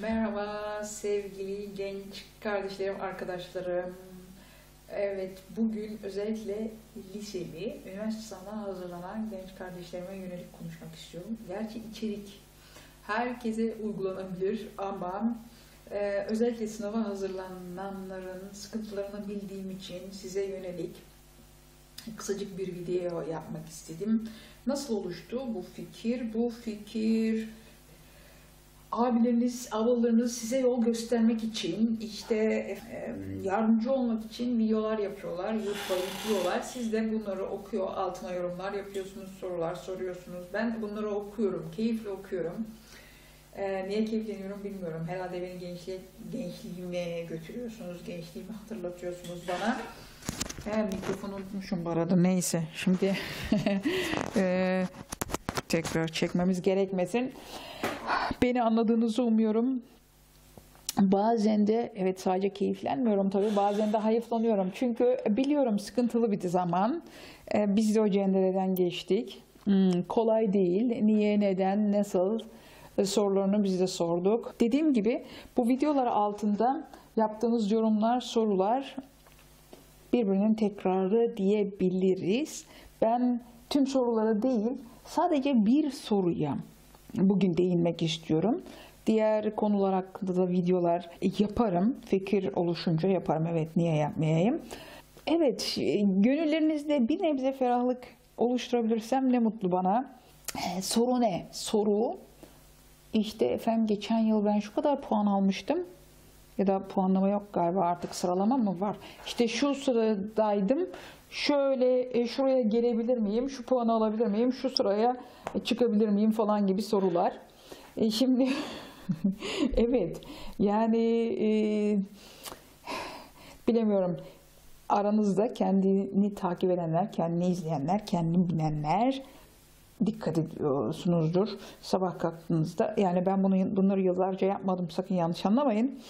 Merhaba sevgili genç kardeşlerim, arkadaşlarım. Evet, bugün özellikle liseli, üniversite sınavına hazırlanan genç kardeşlerime yönelik konuşmak istiyorum. Gerçi içerik herkese uygulanabilir ama e, özellikle sınava hazırlananların sıkıntılarını bildiğim için size yönelik kısacık bir video yapmak istedim. Nasıl oluştu bu fikir? Bu fikir abileriniz, ablalarınız size yol göstermek için, işte yardımcı olmak için videolar yapıyorlar, YouTube'a yüklüyorlar. Siz de bunları okuyor, altına yorumlar yapıyorsunuz, sorular soruyorsunuz. Ben bunları okuyorum, keyifle okuyorum. E, niye keyifleniyorum bilmiyorum. Herhalde beni gençliğe, gençliğime götürüyorsunuz, gençliğimi hatırlatıyorsunuz bana. He, mikrofonu unutmuşum bu arada. Neyse, şimdi e, tekrar çekmemiz gerekmesin. Beni anladığınızı umuyorum. Bazen de evet sadece keyiflenmiyorum tabii bazen de hayıflanıyorum. Çünkü biliyorum sıkıntılı bir zaman. Ee, Biz de o cendereden geçtik. Hmm, kolay değil. Niye, neden, nasıl e, sorularını biz de sorduk. Dediğim gibi bu videolar altında yaptığınız yorumlar, sorular birbirinin tekrarı diyebiliriz. Ben tüm sorulara değil sadece bir soruya bugün değinmek istiyorum. Diğer konular hakkında da videolar yaparım. Fikir oluşunca yaparım. Evet niye yapmayayım? Evet gönüllerinizde bir nebze ferahlık oluşturabilirsem ne mutlu bana. Ee, soru ne? Soru işte efendim geçen yıl ben şu kadar puan almıştım ya da puanlama yok galiba artık sıralama mı var? İşte şu sıradaydım. Şöyle e, şuraya gelebilir miyim? Şu puanı alabilir miyim? Şu sıraya çıkabilir miyim falan gibi sorular. E, şimdi evet yani e, bilemiyorum aranızda kendini takip edenler, kendini izleyenler, kendini bilenler dikkat ediyorsunuzdur sabah kalktığınızda. Yani ben bunu bunları yıllarca yapmadım sakın yanlış anlamayın.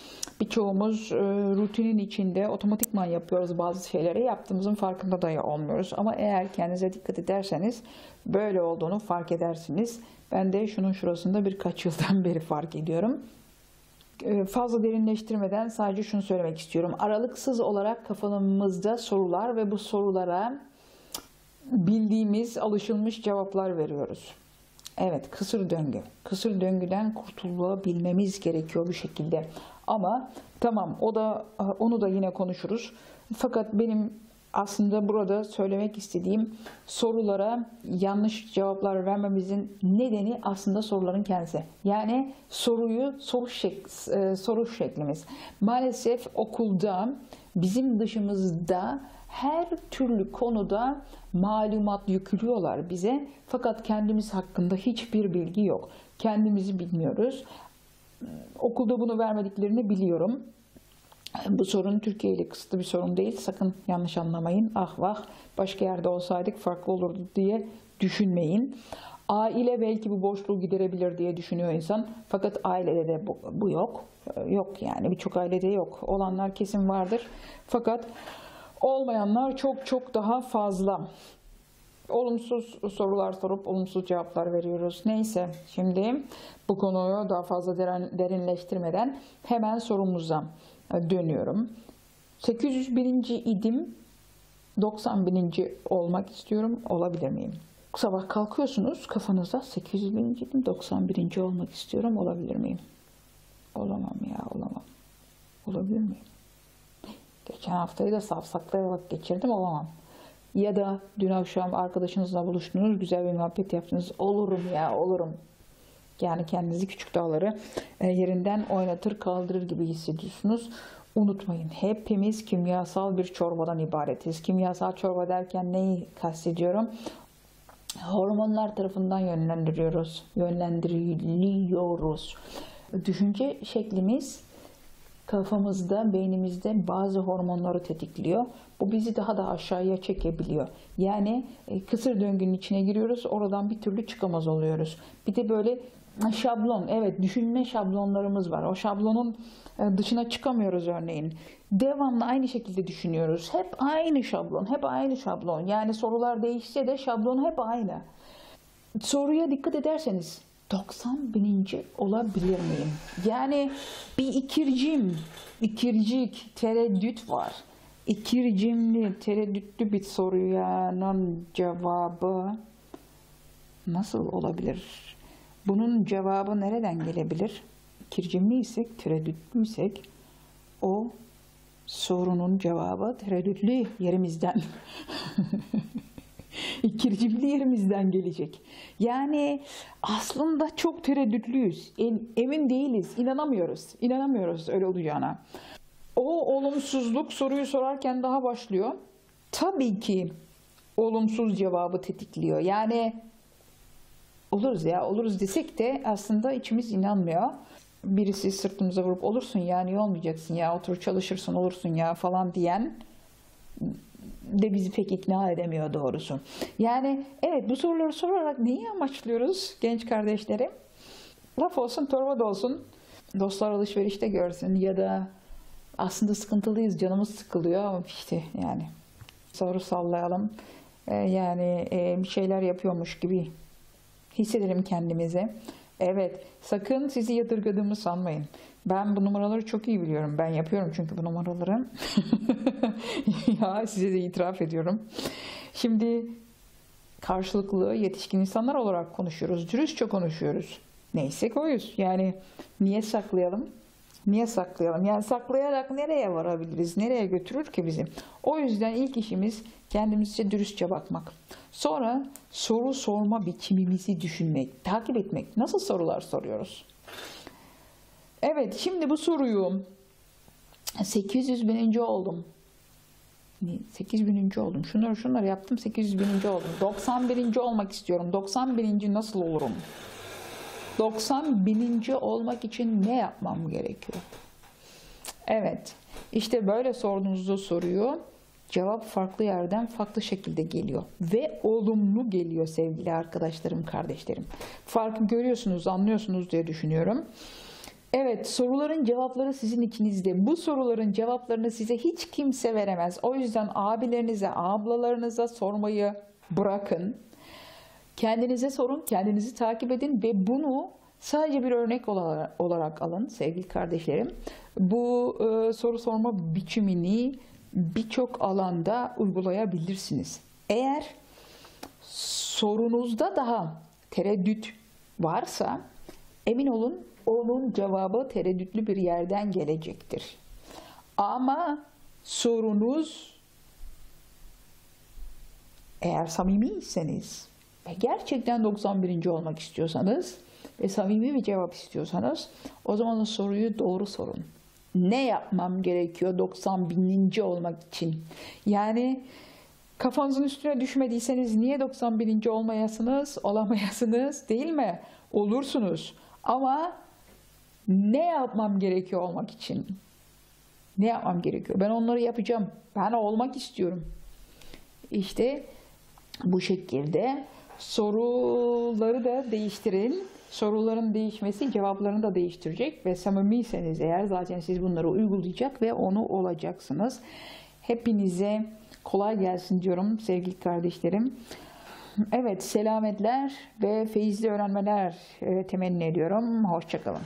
Birçoğumuz e, rutinin içinde otomatikman yapıyoruz bazı şeyleri. Yaptığımızın farkında dahi olmuyoruz. Ama eğer kendinize dikkat ederseniz böyle olduğunu fark edersiniz. Ben de şunun şurasında birkaç yıldan beri fark ediyorum. E, Fazla derinleştirmeden sadece şunu söylemek istiyorum. Aralıksız olarak kafamızda sorular ve bu sorulara bildiğimiz, alışılmış cevaplar veriyoruz. Evet, kısır döngü. Kısır döngüden kurtulabilmemiz gerekiyor bu şekilde. Ama tamam, o da onu da yine konuşuruz. Fakat benim aslında burada söylemek istediğim sorulara yanlış cevaplar vermemizin nedeni aslında soruların kendisi. Yani soruyu soru şek soru şeklimiz. Maalesef okulda bizim dışımızda her türlü konuda malumat yüklüyorlar bize fakat kendimiz hakkında hiçbir bilgi yok. Kendimizi bilmiyoruz. Okulda bunu vermediklerini biliyorum. Bu sorun Türkiye ile kısıtlı bir sorun değil. Sakın yanlış anlamayın. Ah vah başka yerde olsaydık farklı olurdu diye düşünmeyin. Aile belki bu boşluğu giderebilir diye düşünüyor insan. Fakat ailede de bu, bu yok. Yok yani birçok ailede yok. Olanlar kesin vardır. Fakat olmayanlar çok çok daha fazla. Olumsuz sorular sorup olumsuz cevaplar veriyoruz. Neyse şimdi bu konuyu daha fazla derinleştirmeden hemen sorumuza dönüyorum. 801. idim 90 olmak istiyorum. Olabilir miyim? Sabah kalkıyorsunuz kafanızda 800 idim 91. olmak istiyorum. Olabilir miyim? Olamam ya olamam. Olabilir miyim? Geçen haftayı da safsaklayarak geçirdim olamam. Ya da dün akşam arkadaşınızla buluştunuz, güzel bir muhabbet yaptınız. Olurum ya, olurum. Yani kendinizi küçük dağları e, yerinden oynatır kaldırır gibi hissediyorsunuz. Unutmayın hepimiz kimyasal bir çorbadan ibaretiz. Kimyasal çorba derken neyi kastediyorum? Hormonlar tarafından yönlendiriyoruz. Yönlendiriliyoruz. Düşünce şeklimiz kafamızda, beynimizde bazı hormonları tetikliyor. Bu bizi daha da aşağıya çekebiliyor. Yani e, kısır döngünün içine giriyoruz, oradan bir türlü çıkamaz oluyoruz. Bir de böyle şablon, evet düşünme şablonlarımız var. O şablonun e, dışına çıkamıyoruz örneğin. Devamlı aynı şekilde düşünüyoruz. Hep aynı şablon, hep aynı şablon. Yani sorular değişse de şablon hep aynı. Soruya dikkat ederseniz 90 bininci olabilir miyim? Yani bir ikircim, ikircik, tereddüt var. İkircimli, tereddütlü bir soruyanın cevabı nasıl olabilir? Bunun cevabı nereden gelebilir? İkircimliysek, tereddütlüysek o sorunun cevabı tereddütlü yerimizden. İkircimli yerimizden gelecek. Yani aslında çok tereddütlüyüz. Emin değiliz. inanamıyoruz. İnanamıyoruz öyle olacağına. O olumsuzluk soruyu sorarken daha başlıyor. Tabii ki olumsuz cevabı tetikliyor. Yani oluruz ya oluruz desek de aslında içimiz inanmıyor. Birisi sırtımıza vurup olursun ya niye olmayacaksın ya otur çalışırsın olursun ya falan diyen de bizi pek ikna edemiyor doğrusu. Yani evet bu soruları sorarak neyi amaçlıyoruz genç kardeşlerim? Laf olsun torba da. Dostlar alışverişte görsün ya da aslında sıkıntılıyız canımız sıkılıyor ama işte yani soru sallayalım. Ee, yani e, bir şeyler yapıyormuş gibi hissedelim kendimizi. Evet, sakın sizi yadırgadığımı sanmayın. Ben bu numaraları çok iyi biliyorum. Ben yapıyorum çünkü bu numaraları. ya size de itiraf ediyorum. Şimdi karşılıklı yetişkin insanlar olarak konuşuyoruz. Dürüstçe konuşuyoruz. Neyse koyuz. Yani niye saklayalım? Niye saklayalım? Yani saklayarak nereye varabiliriz? Nereye götürür ki bizi? O yüzden ilk işimiz kendimizce dürüstçe bakmak. Sonra soru sorma biçimimizi düşünmek, takip etmek. Nasıl sorular soruyoruz? Evet, şimdi bu soruyu 800 bininci oldum. 8 bininci oldum. Şunları şunları yaptım 800 bininci oldum. 91. olmak istiyorum. 90 bininci nasıl olurum? 90 bininci olmak için ne yapmam gerekiyor? Evet, işte böyle sorduğunuzda soruyu cevap farklı yerden farklı şekilde geliyor ve olumlu geliyor sevgili arkadaşlarım, kardeşlerim. Farkı görüyorsunuz, anlıyorsunuz diye düşünüyorum. Evet, soruların cevapları sizin ikinizde. Bu soruların cevaplarını size hiç kimse veremez. O yüzden abilerinize, ablalarınıza sormayı bırakın. Kendinize sorun, kendinizi takip edin ve bunu sadece bir örnek olarak, alın sevgili kardeşlerim. Bu e, soru sorma biçimini birçok alanda uygulayabilirsiniz. Eğer sorunuzda daha tereddüt varsa emin olun onun cevabı tereddütlü bir yerden gelecektir. Ama sorunuz eğer samimiyseniz ve gerçekten 91. olmak istiyorsanız ve samimi bir cevap istiyorsanız o zaman o soruyu doğru sorun. Ne yapmam gerekiyor 90 bininci olmak için? Yani kafanızın üstüne düşmediyseniz niye 91. olmayasınız, olamayasınız değil mi? Olursunuz. Ama ne yapmam gerekiyor olmak için? Ne yapmam gerekiyor? Ben onları yapacağım. Ben olmak istiyorum. İşte bu şekilde soruları da değiştirin. Soruların değişmesi cevaplarını da değiştirecek ve samimiyseniz eğer zaten siz bunları uygulayacak ve onu olacaksınız. Hepinize kolay gelsin diyorum sevgili kardeşlerim. Evet selametler ve feyizli öğrenmeler e, temenni ediyorum. Hoşçakalın.